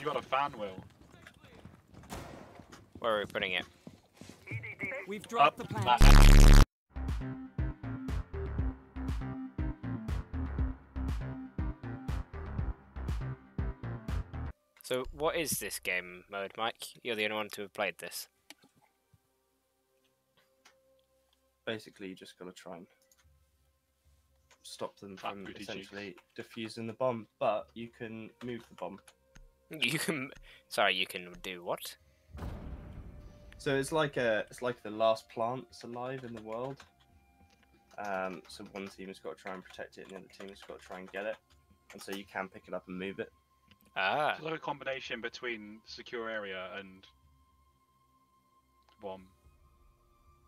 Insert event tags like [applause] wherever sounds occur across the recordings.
You got a fan wheel. Where are we putting it? We've Up dropped the plan. that. So, what is this game mode, Mike? You're the only one to have played this. Basically, you just got to try and stop them from essentially defusing the bomb, but you can move the bomb. You can. Sorry, you can do what? So it's like a it's like the last plants alive in the world. Um, so one team has got to try and protect it, and the other team has got to try and get it. And so you can pick it up and move it. Ah, It's like a combination between secure area and bomb.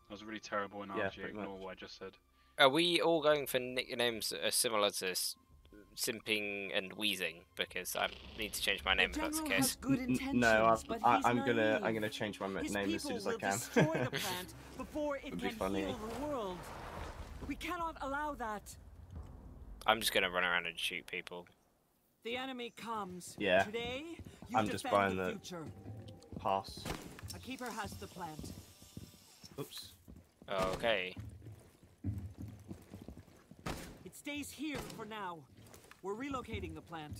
That was a really terrible analogy. pretty Ignore what I just said. are we all going for nicknames that are similar to s- simping and wheezing? Because I need to change my name if that's the case. good N- n- intentions, no, I've, I, I'm gonna I'm gonna change my His name as soon as I can. destroy the [laughs] plant before it Would be can funny. heal the world. We cannot allow that. I'm just gonna run around and shoot people. The enemy comes. Yeah. Today, you I'm just buying the the- future. Pass. A keeper has the plant. Oops. Okay. It stays here for now. We're relocating the plant.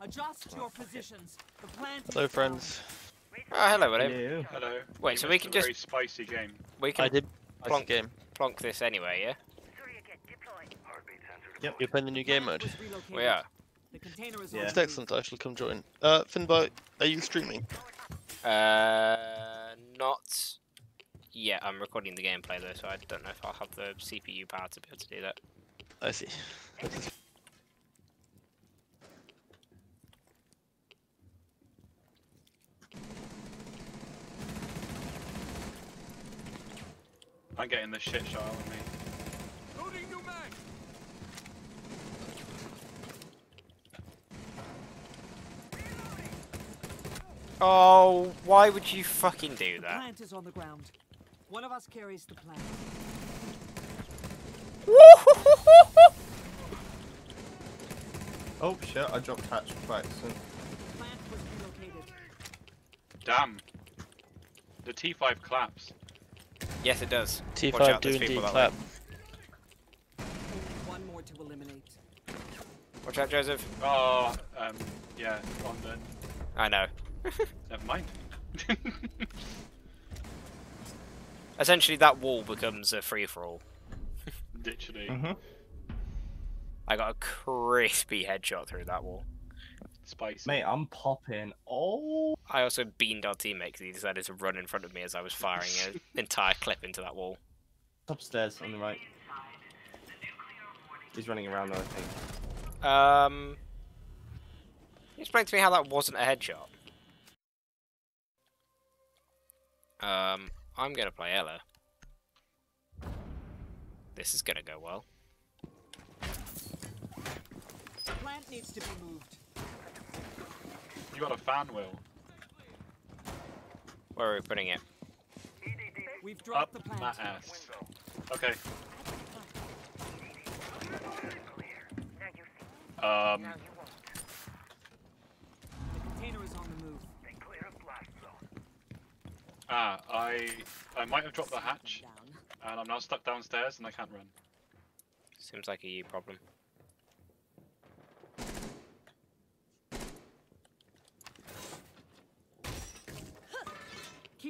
Adjust your positions. The plant Hello, is friends. Oh, hello, William. Hello. Hello. Wait, You so we can a just- very spicy game. We I can did. Nice Plonk. game. plonk this anyway, yeah? You're playing the new game mode. was relocated. We are. The container is Yeah. It's excellent. I shall come join. Uh, Finbar, are you streaming? Uh, not. Yeah, I'm recording the gameplay though, so I don't know if I'll have the CPU power to be able to do that. I see. I'm getting the shit shot out of me. Oh, why would you fucking do The that? plant is on the ground. One of us carries the plant. [laughs] Oh shit! I dropped hatch by accident. The plant was relocated. Damn. The T5 claps. Yes, it does. Watch T5 out, do there's indeed people that clap. One more to eliminate. Watch out, Joseph. Oh, um, yeah, on then. I know. [laughs] Never mind. [laughs] Essentially, that wall becomes a free for all. [laughs] Literally. Mhm. I got a crispy headshot through that wall. Spicy. Mate, I'm popping. Oh. I also beamed our teammate because he decided to run in front of me as I was firing an [laughs] entire clip into that wall. Upstairs on the right. He's running around though, I think. Um, explain to me how that wasn't a headshot. Um, I'm gonna play Ela. This is gonna go well. Plant needs to be moved. You got a fan wheel. Where are we putting it? We've Up dropped the plant. that ass. Okay. Um, The container is on the move. ah, I I might have dropped the hatch, and I'm now stuck downstairs, and I can't run. Seems like a you problem.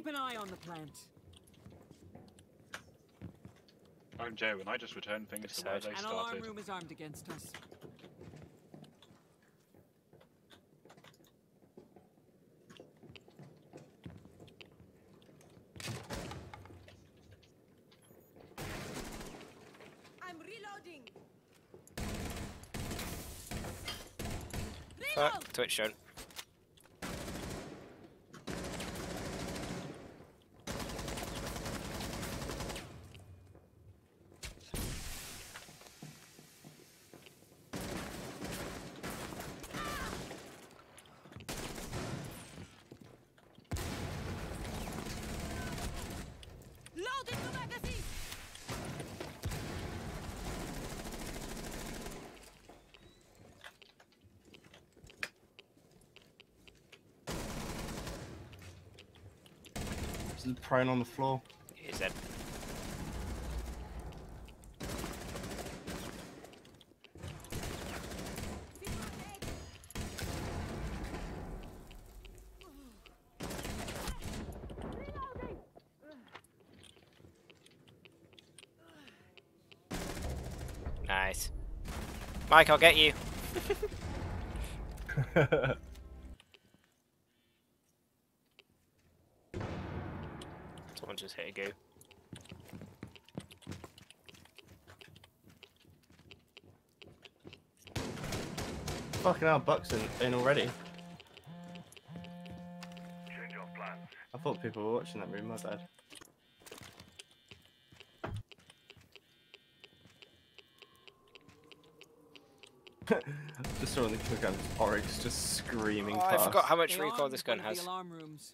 Keep an eye on the plant. I'm Joe, and I just returned things to where Sad. they An alarm room is armed against us. I'm reloading. Fuck, Twitch shown. He's prone on the floor. He's dead. Nice. Mike, I'll get you. [laughs] Someone just hit a goo. Fucking hell, Buck's in, in already. I thought people were watching that room, my bad. [laughs] just saw in the cookout, Oryx just screaming Oh, I forgot how much They recoil this gun one the has. alarm rooms.